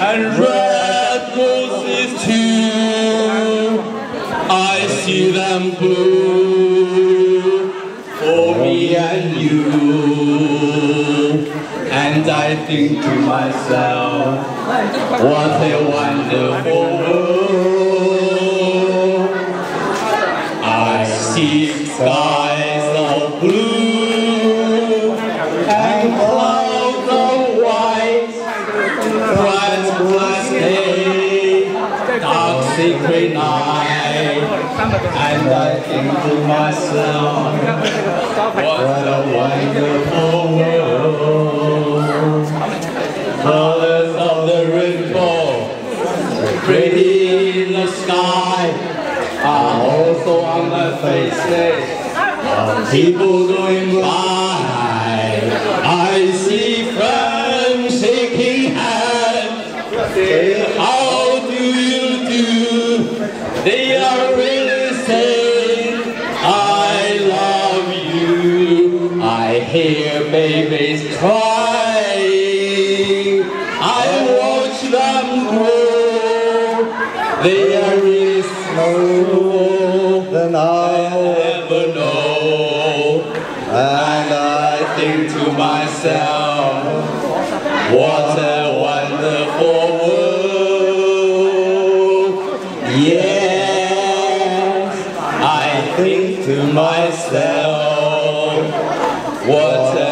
and red roses too. I see them blue for me and you. And I think to myself, what a wonderful world. I see skies of blue and secret night, and I think to myself, what a wonderful world. Colors of the rainbow, pretty in the sky, are also on the faces of people going by. I see friends shaking hands, I hear babies crying. I watch them grow. They are really slow than I ever know. And I think to myself, what a wonderful world. Yes, I think to myself. What's up?